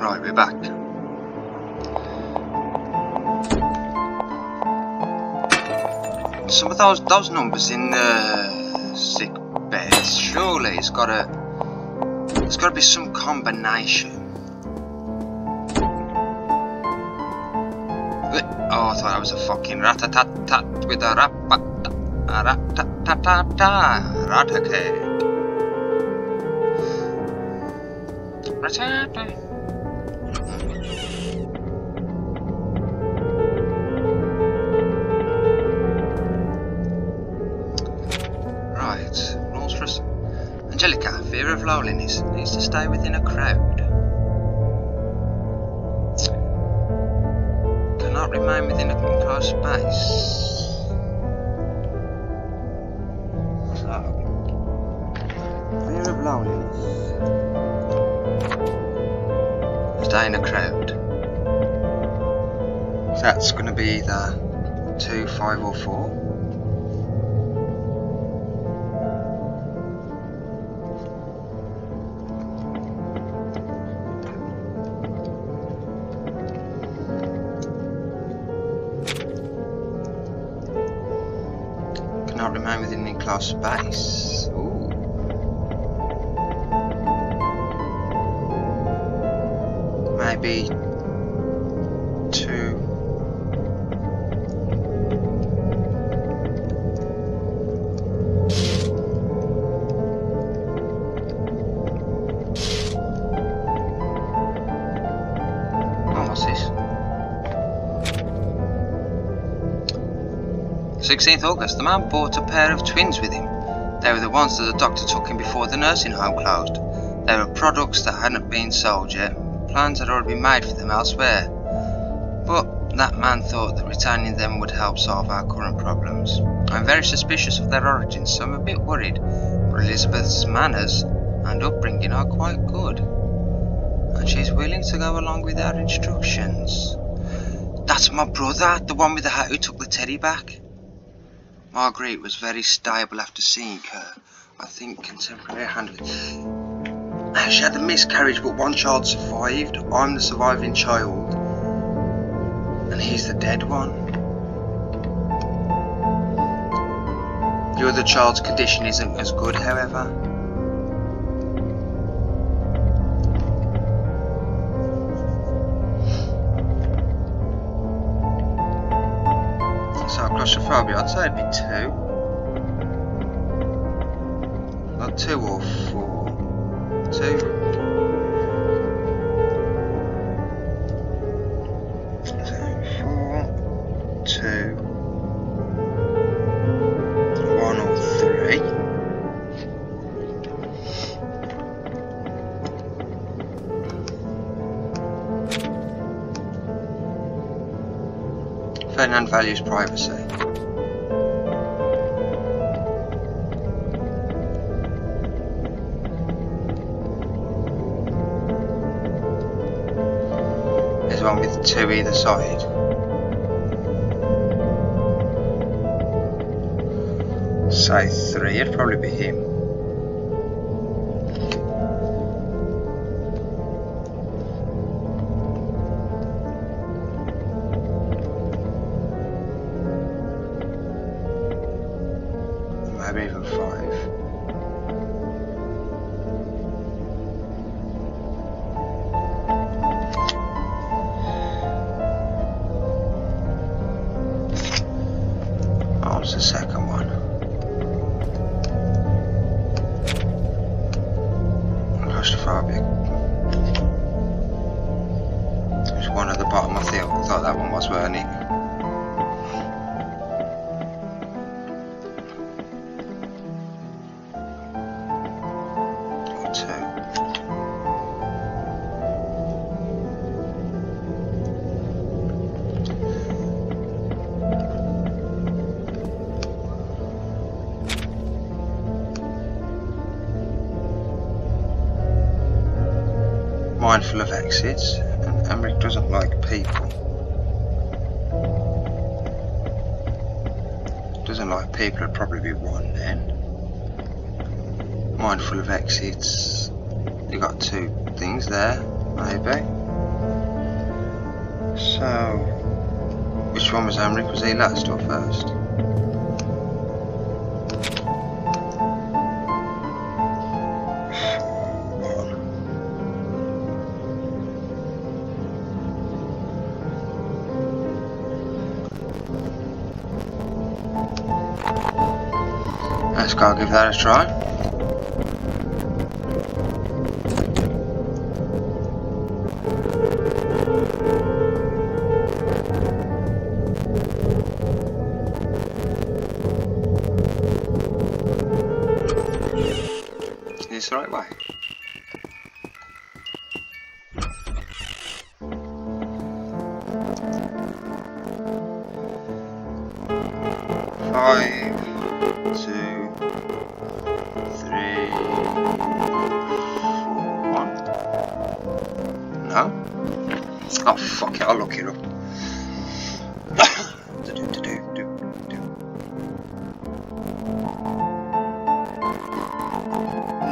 Right, we're back. Some of those those numbers in the sick beds, surely it's gotta there's gotta be some combination. Oh, I thought that was a fucking rat tat tat with a rap rat tat tat tat tat ratatata. Ratatata. Right, to stay within a crowd. Cannot remain within a enclosed space. So, fear of loneliness. Stay in a crowd. So that's going to be either 2, 5 or 4. Within space. Ooh. Maybe 16th August, the man brought a pair of twins with him. They were the ones that the doctor took him before the nursing home closed. They were products that hadn't been sold yet. Plans had already been made for them elsewhere. But that man thought that retaining them would help solve our current problems. I'm very suspicious of their origins, so I'm a bit worried. But Elizabeth's manners and upbringing are quite good. And she's willing to go along with our instructions. That's my brother, the one with the hat who took the teddy back. Marguerite was very stable after seeing her. I think contemporary handling. She had a miscarriage, but one child survived. I'm the surviving child. And he's the dead one. The other child's condition isn't as good, however. So claustrophobia, I'd say it'd be two. Not two or four. Two. Ferdinand values privacy. There's one with two either side. Say three, it'd probably be him. Mindful of exits, and Emmerich doesn't like people. Doesn't like people would probably be one then. Mindful of exits. You got two things there, maybe. So, which one was Amric? Was he last or first? Let's go give that a try. the right way. I'll look it up.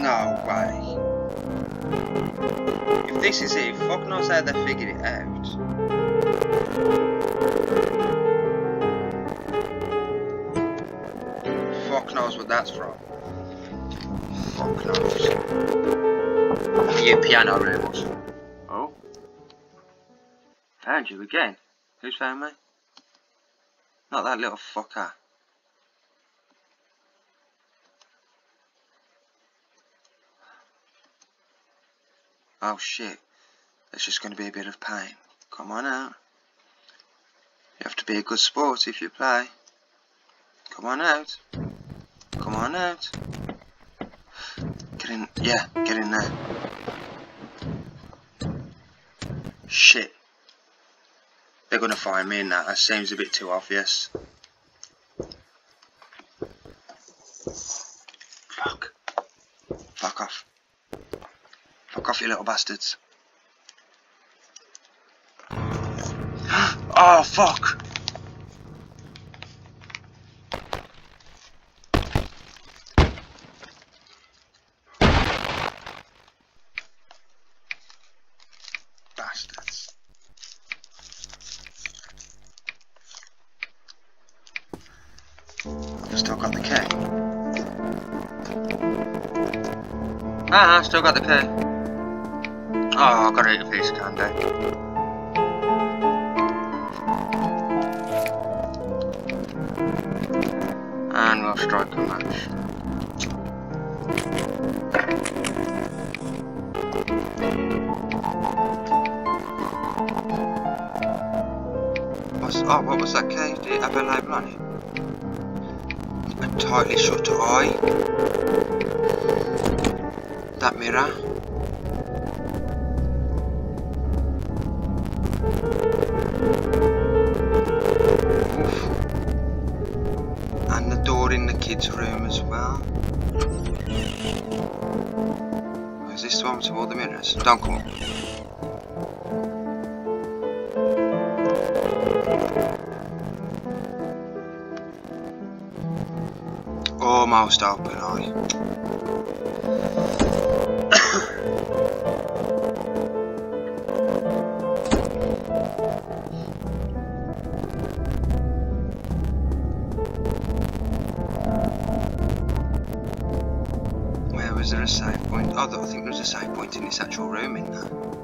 No way. If this is it. Fuck knows how they figured it out. Fuck knows what that's from. Fuck knows. Yeah, piano rules. Found you again. Who's found me? Not that little fucker. Oh shit. It's just going to be a bit of pain. Come on out. You have to be a good sport if you play. Come on out. Come on out. Get in. Yeah, get in there. Shit. They're going to find me in that. That seems a bit too obvious. Fuck. Fuck off. Fuck off, you little bastards. oh, fuck! Ah, I still got the key. Oh, I've got to eat a piece of candy. And we'll strike a match. What's, oh, what was that case? Did it have a label on it? A tightly shut eye. That mirror. And the door in the kids' room as well. Is this the one with all the mirrors? Don't come up. Oh, Almost open eye. Was there a save point? Oh, I think there was a save point in this actual room in there.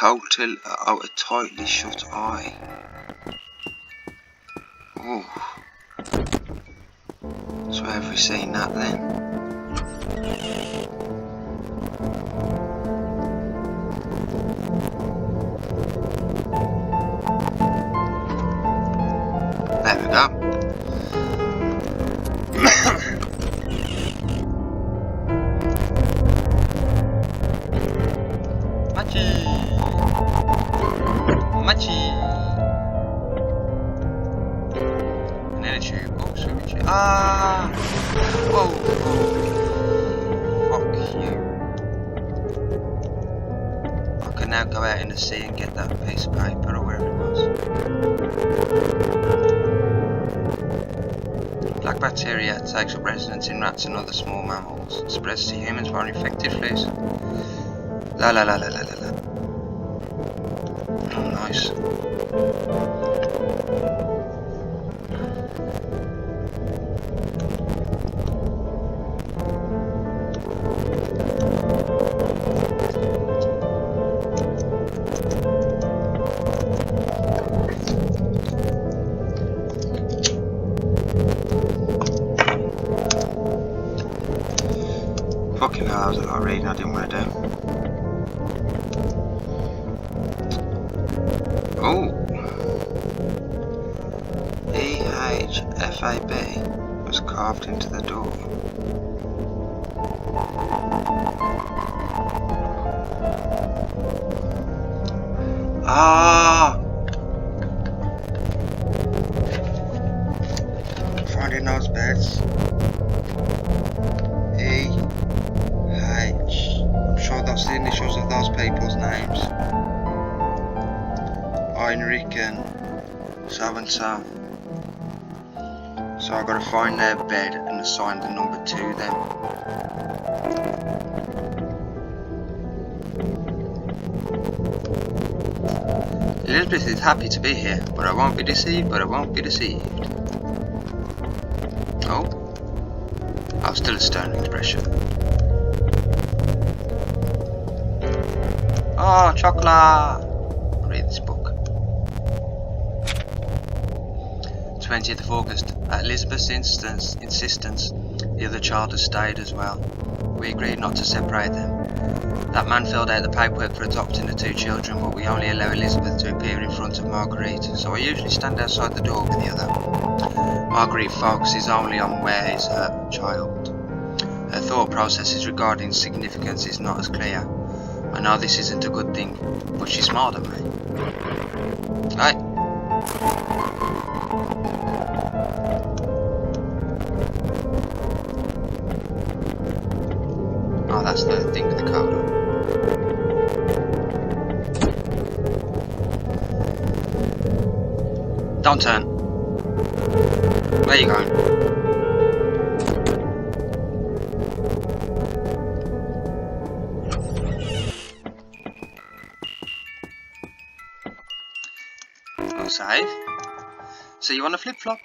Total uh, out a tightly shut eye. Oh. So have we seen that then? There we go. Ah! Whoa! whoa. Fuck you. I can now go out in the sea and get that piece of paper or wherever it was. Black bacteria takes up residence in rats and other small mammals. Spreads to humans via infected fleas. La la la la la la la. Oh, EHFAB was carved into the door. Ah! Finding those beds. E H. I'm sure that's the initials of those people's names. Heinrich and so and so. So I've gotta find their bed and assign the number to them. Elizabeth is happy to be here, but I won't be deceived, but I won't be deceived. Oh. I'm still a stern expression. Oh, chocolate! 20th of August. At Elizabeth's instance, insistence, the other child has stayed as well. We agreed not to separate them. That man filled out the paperwork for adopting the two children, but we only allow Elizabeth to appear in front of Marguerite, so I usually stand outside the door with the other. Marguerite focuses only on where is her child. Her thought processes regarding significance is not as clear. I know this isn't a good thing, but she smiled at me. Right. Oh, that's the thing with the code on. Don't turn. Where you going? So you want a flip-flop.